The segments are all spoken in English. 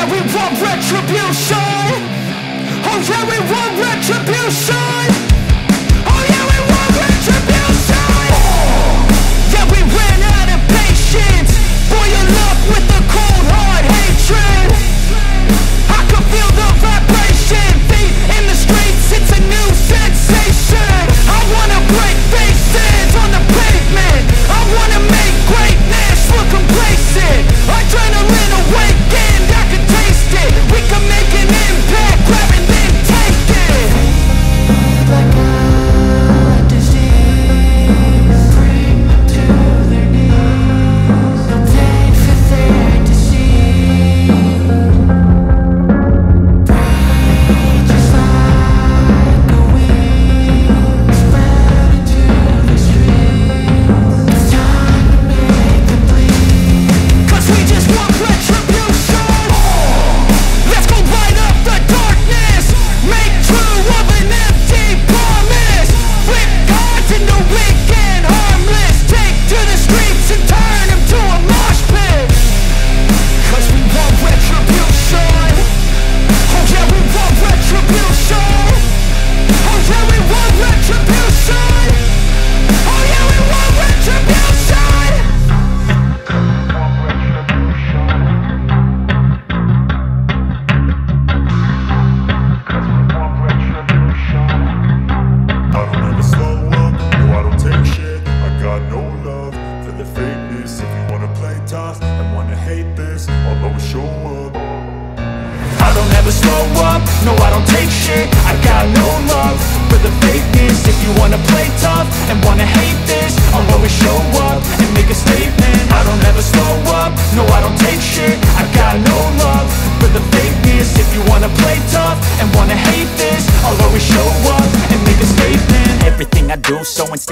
yeah, we want retribution. Oh yeah, we want retribution. Oh yeah, we want retribution. Yeah, we ran out of patience. Boil up with the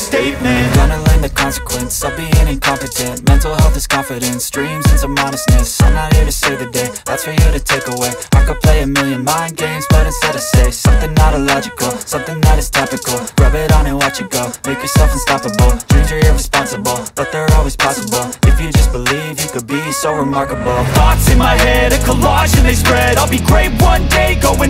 statement. Gonna learn the consequence of being incompetent. Mental health is confidence, dreams and some honestness I'm not here to save the day, that's for you to take away. I could play a million mind games, but instead I say Something not illogical, something that is topical. Rub it on and watch it go, make yourself unstoppable. Dreams are irresponsible, but they're always possible. If you just believe, you could be so remarkable. Thoughts in my head, a collage and they spread. I'll be great one day, going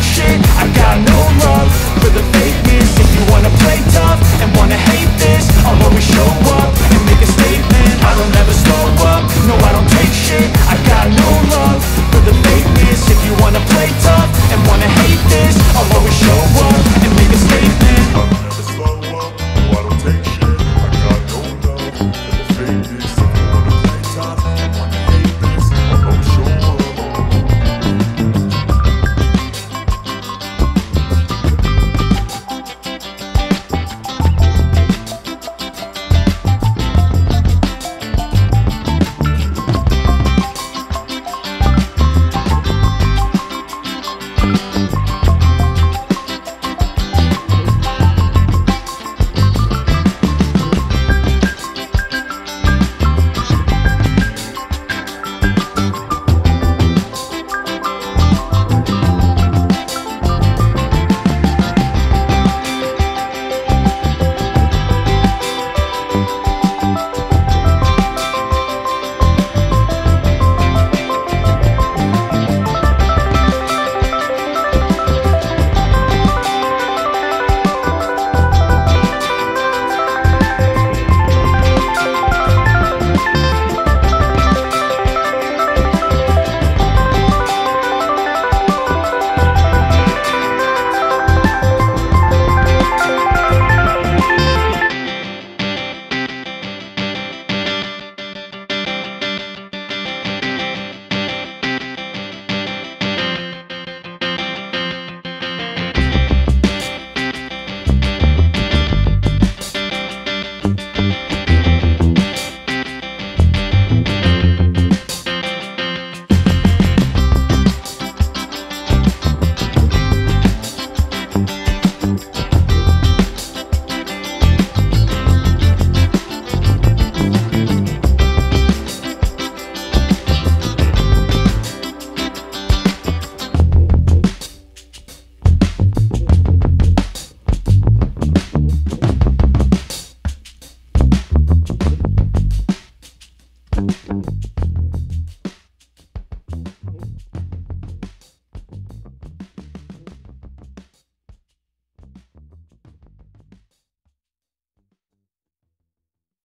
shit. I got no love for the fakeness. If you wanna play tough and wanna hate this I'll always show up and make a statement. I don't